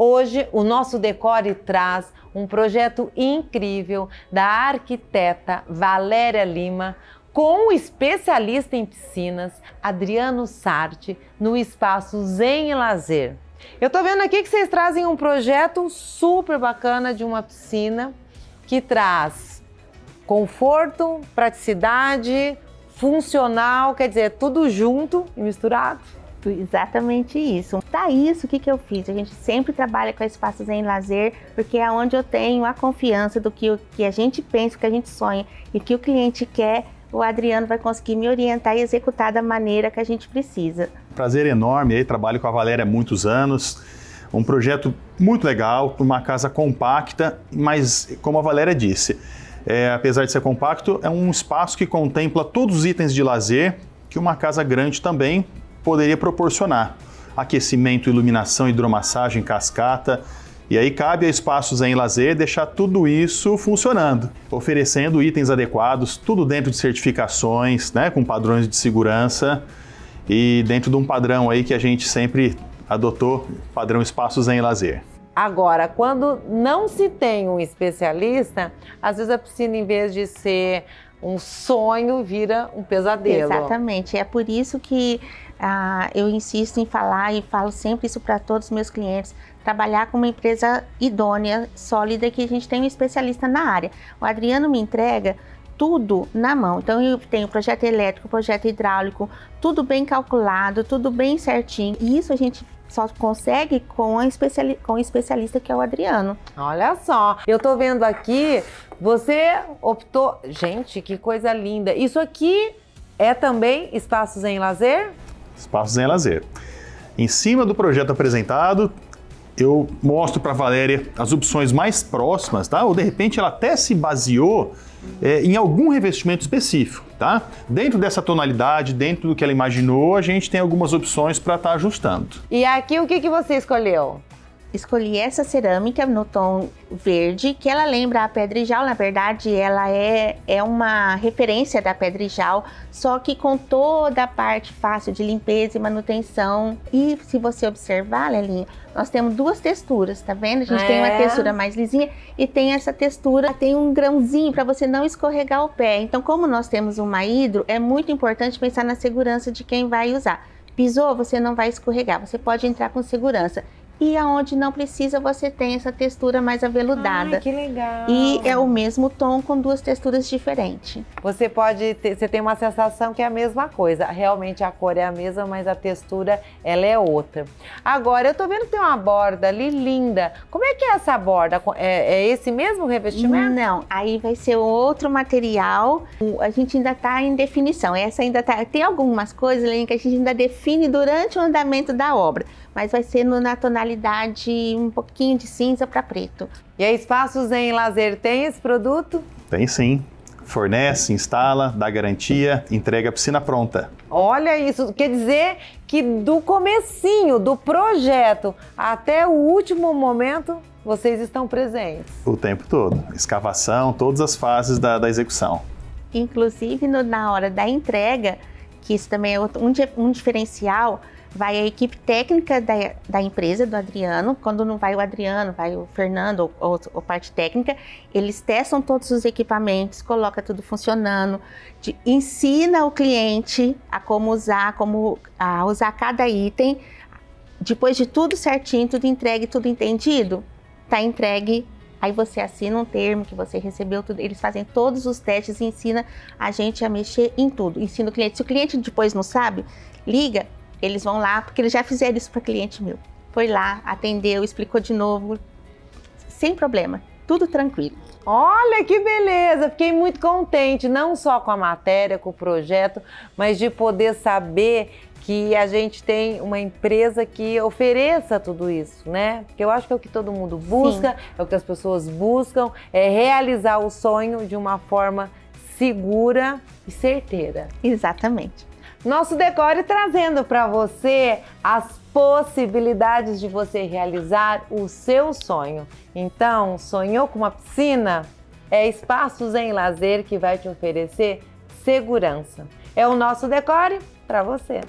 Hoje, o nosso Decore traz um projeto incrível da arquiteta Valéria Lima, com o especialista em piscinas Adriano Sarti, no espaço Zen e Lazer. Eu tô vendo aqui que vocês trazem um projeto super bacana de uma piscina que traz conforto, praticidade, funcional, quer dizer, tudo junto e misturado. Exatamente isso. Tá isso, o que, que eu fiz? A gente sempre trabalha com espaços em lazer, porque é onde eu tenho a confiança do que, o que a gente pensa, o que a gente sonha e que o cliente quer, o Adriano vai conseguir me orientar e executar da maneira que a gente precisa. Prazer enorme aí, trabalho com a Valéria há muitos anos. Um projeto muito legal, uma casa compacta, mas como a Valéria disse, é, apesar de ser compacto, é um espaço que contempla todos os itens de lazer que uma casa grande também poderia proporcionar. Aquecimento, iluminação, hidromassagem, cascata. E aí cabe a espaços em lazer deixar tudo isso funcionando, oferecendo itens adequados, tudo dentro de certificações, né, com padrões de segurança e dentro de um padrão aí que a gente sempre adotou, padrão espaços em lazer. Agora, quando não se tem um especialista, às vezes a piscina, em vez de ser um sonho, vira um pesadelo. Exatamente. É por isso que ah, eu insisto em falar e falo sempre isso para todos os meus clientes, trabalhar com uma empresa idônea, sólida, que a gente tem um especialista na área. O Adriano me entrega tudo na mão. Então eu tenho projeto elétrico, projeto hidráulico, tudo bem calculado, tudo bem certinho. E isso a gente só consegue com, a especiali com o especialista que é o Adriano. Olha só, eu tô vendo aqui, você optou. Gente, que coisa linda! Isso aqui é também espaços em lazer? Espaços em lazer. Em cima do projeto apresentado, eu mostro para a Valéria as opções mais próximas, tá? Ou de repente ela até se baseou é, em algum revestimento específico, tá? Dentro dessa tonalidade, dentro do que ela imaginou, a gente tem algumas opções para estar tá ajustando. E aqui o que, que você escolheu? Escolhi essa cerâmica no tom verde, que ela lembra a pedrijal, na verdade ela é, é uma referência da pedrijal, só que com toda a parte fácil de limpeza e manutenção. E se você observar, Lelinha, nós temos duas texturas, tá vendo? A gente é. tem uma é. textura mais lisinha e tem essa textura, tem um grãozinho para você não escorregar o pé. Então, como nós temos uma hidro, é muito importante pensar na segurança de quem vai usar. Pisou, você não vai escorregar, você pode entrar com segurança e aonde não precisa você tem essa textura mais aveludada. Ai, que legal! E é o mesmo tom com duas texturas diferentes. Você pode ter, você tem uma sensação que é a mesma coisa. Realmente a cor é a mesma, mas a textura ela é outra. Agora eu tô vendo que tem uma borda ali linda. Como é que é essa borda? É, é esse mesmo revestimento? Não, aí vai ser outro material. A gente ainda está em definição. Essa ainda tá. Tem algumas coisas, Lene, que a gente ainda define durante o andamento da obra mas vai ser na tonalidade um pouquinho de cinza para preto. E a Espaços em Lazer tem esse produto? Tem sim. Fornece, instala, dá garantia, entrega a piscina pronta. Olha isso, quer dizer que do comecinho do projeto até o último momento vocês estão presentes. O tempo todo. Escavação, todas as fases da, da execução. Inclusive no, na hora da entrega, que isso também é um, um diferencial, vai a equipe técnica da, da empresa, do Adriano. Quando não vai o Adriano, vai o Fernando ou, ou parte técnica, eles testam todos os equipamentos, coloca tudo funcionando, de, ensina o cliente a como usar, como a usar cada item. Depois de tudo certinho, tudo entregue, tudo entendido, tá entregue Aí você assina um termo que você recebeu tudo. Eles fazem todos os testes e ensina a gente a mexer em tudo. Ensina o cliente. Se o cliente depois não sabe, liga, eles vão lá, porque eles já fizeram isso para cliente meu. Foi lá, atendeu, explicou de novo, sem problema, tudo tranquilo. Olha que beleza! Fiquei muito contente, não só com a matéria, com o projeto, mas de poder saber que a gente tem uma empresa que ofereça tudo isso, né? Porque eu acho que é o que todo mundo busca, Sim. é o que as pessoas buscam, é realizar o sonho de uma forma segura e certeira. Exatamente. Nosso Decore trazendo para você as possibilidades de você realizar o seu sonho. Então, sonhou com uma piscina? É Espaços em Lazer que vai te oferecer segurança. É o nosso Decore para você.